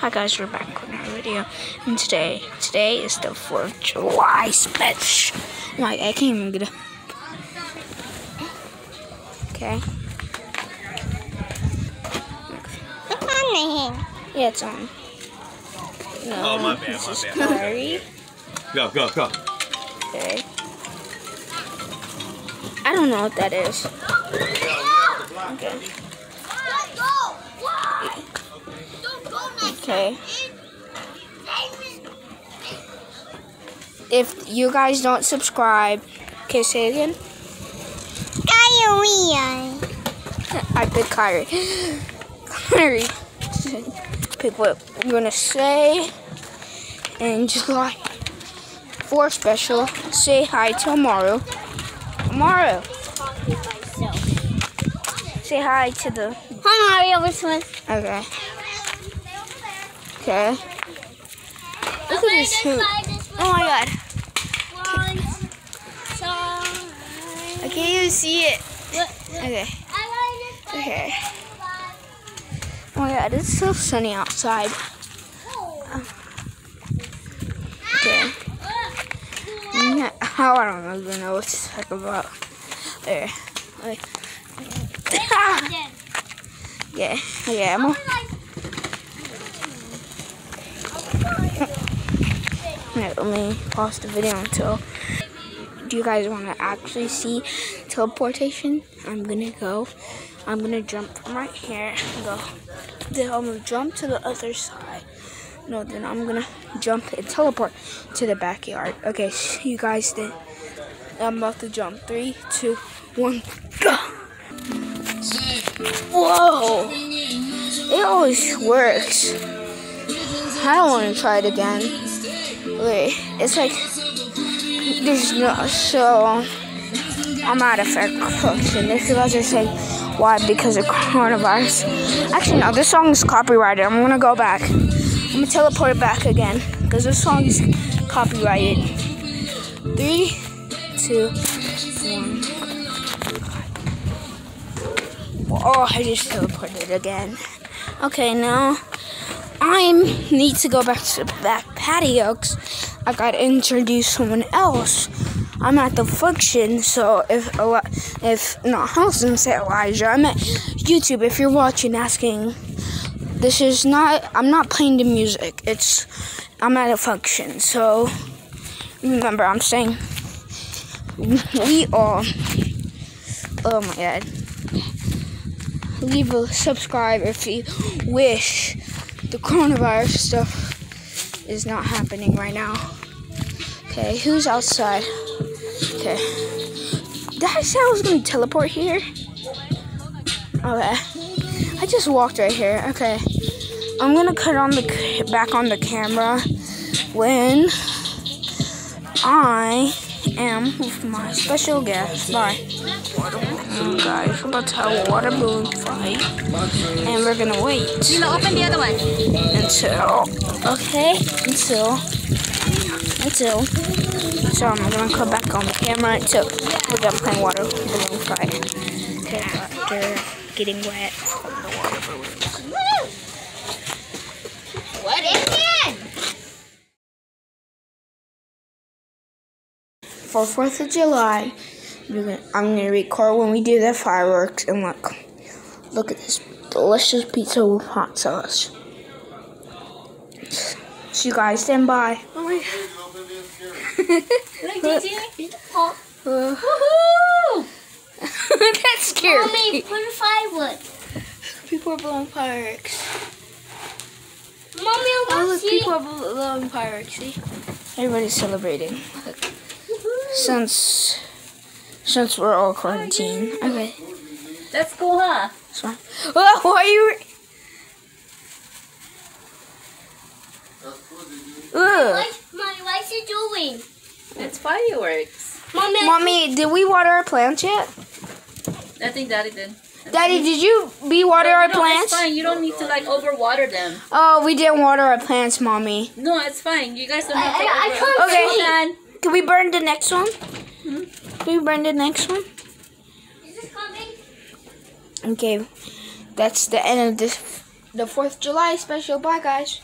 Hi guys, we're back with another video, and today, today is the 4th of July special. Like, I can't even get up. Okay. It's on me. Yeah, it's on. No, Oh, my bad, my is bad. Kyrie. Go, go, go. Okay. I don't know what that is. Okay. Okay. If you guys don't subscribe, okay, say it again. Diarrhea. I pick Kyrie. Kyrie. Pick what I'm gonna say. And July 4 special. Say hi tomorrow. Tomorrow. Say hi to the. Hi, Mario. Which one? Okay. Okay. Look at this hoop. Oh my god. I can't even see it. Okay. Okay. Oh my god, it's so sunny outside. Okay. Yeah, How I don't even know what to talk about. There. Wait. Yeah. Okay, I'm. Let me pause the video until. Do you guys want to actually see teleportation? I'm gonna go. I'm gonna jump from right here and go. Then I'm gonna jump to the other side. No, then I'm gonna jump and teleport to the backyard. Okay, see you guys then. I'm about to jump. Three, two, one, go! Whoa! It always works. I don't want to try it again. Wait, it's like there's no so I'm out of function. If you guys are saying why because of coronavirus, actually no, this song is copyrighted. I'm gonna go back. I'm gonna teleport it back again because this song is copyrighted. Three, two, one. Oh, I just teleported again. Okay, now I need to go back to the back patio 'cause I gotta introduce someone else. I'm at the function, so if if not, I was gonna say Elijah. I'm at YouTube. If you're watching, asking, this is not. I'm not playing the music. It's I'm at a function, so remember I'm saying we all. Oh my god leave a subscribe if you wish. The coronavirus stuff is not happening right now. Okay, who's outside? Okay. Did I say I was gonna teleport here? Okay. I just walked right here. Okay. I'm gonna cut on the back on the camera when I am with my special guest. Bye. Water balloon, guys. We're about to have a water balloon fight. And we're gonna wait Lila, open the other one. until okay until until so I'm gonna come back on the camera until we're done playing water balloon fight. Okay, they're getting wet from the water balloons. What is it? For Fourth of July, gonna, I'm gonna record when we do the fireworks and look, look at this delicious pizza with hot sauce. So you guys stand by. Oh my Oh. Uh, Woohoo! That's scary. Mommy, put a firewood. People are blowing fireworks. Mommy, I Oh, want look, to see. people are blowing fireworks. See, everybody's celebrating. Look. Since since we're all quarantined. Okay, That's cool, huh? so oh, why are you? Ugh. What, mommy, what's you doing? It's fireworks. Mommy, Mommy, did we water our plants yet? I think Daddy did. Daddy, did you be water our no, plants? it's fine. You don't need to like overwater them. Oh, we didn't water our plants, Mommy. No, it's fine. You guys don't have to. I- I over- can't Okay. Can we burn the next one? Can we burn the next one? Is this coming? Okay, that's the end of this, the 4th of July special. Bye, guys.